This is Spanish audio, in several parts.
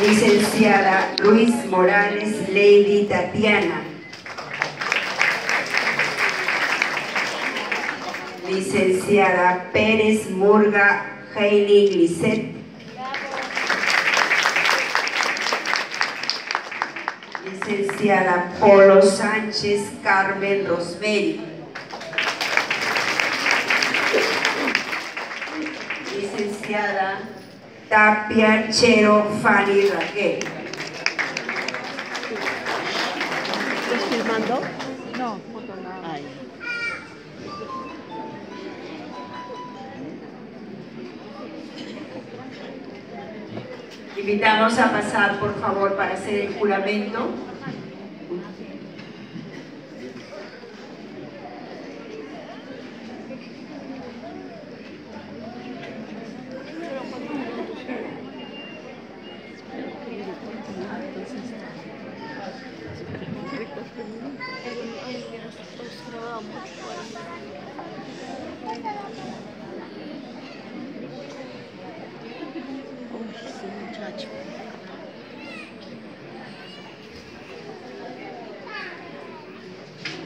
Licenciada Ruiz Morales Lady Tatiana. Licenciada Pérez Murga Hailey Glisset. Licenciada Polo Sánchez Carmen Rosmeri. Licenciada Tapia Chero Fanny Raquel. ¿Estás filmando? No, foto nada. Ay. Invitamos a pasar, por favor, para hacer el juramento.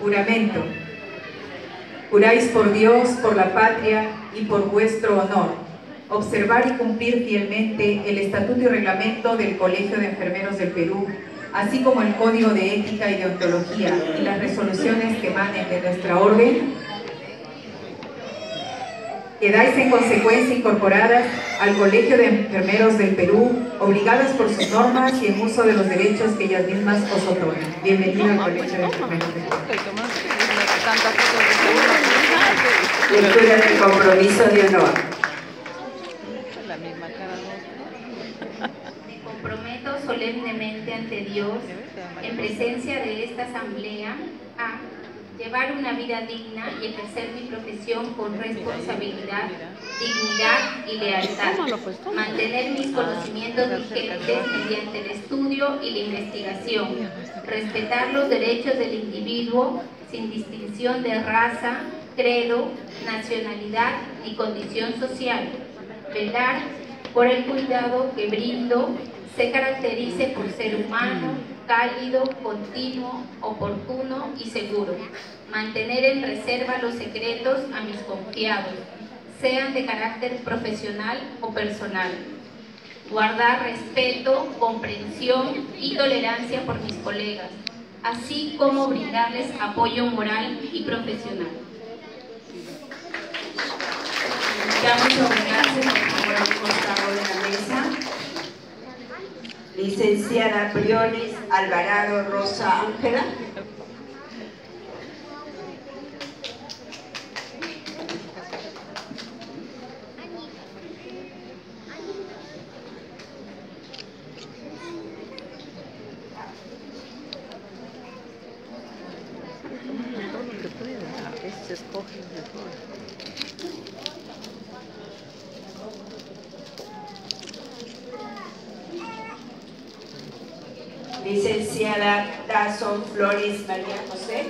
Juramento. Juráis por Dios, por la patria y por vuestro honor, observar y cumplir fielmente el estatuto y reglamento del Colegio de Enfermeros del Perú, así como el Código de Ética y Deontología y las resoluciones que emanen de nuestra orden. Quedáis en consecuencia incorporadas al Colegio de Enfermeros del Perú, obligadas por sus normas y en uso de los derechos que ellas mismas os otorgan. Bienvenido al Colegio de Enfermeros del Perú. Lectura del compromiso de honor. Ante Dios, en presencia de esta asamblea, a llevar una vida digna y ejercer mi profesión con responsabilidad, dignidad y lealtad. Mantener mis conocimientos vigentes mediante el estudio y la investigación. Respetar los derechos del individuo sin distinción de raza, credo, nacionalidad ni condición social. Velar por el cuidado que brindo se caracterice por ser humano, cálido, continuo, oportuno y seguro. Mantener en reserva los secretos a mis confiados, sean de carácter profesional o personal. Guardar respeto, comprensión y tolerancia por mis colegas, así como brindarles apoyo moral y profesional. Invitamos a ubicarse, por favor, al costado de la mesa. Licenciada Briones Alvarado Rosa Ángela. Veces escogen mejor. Licenciada Dazón Flores María José.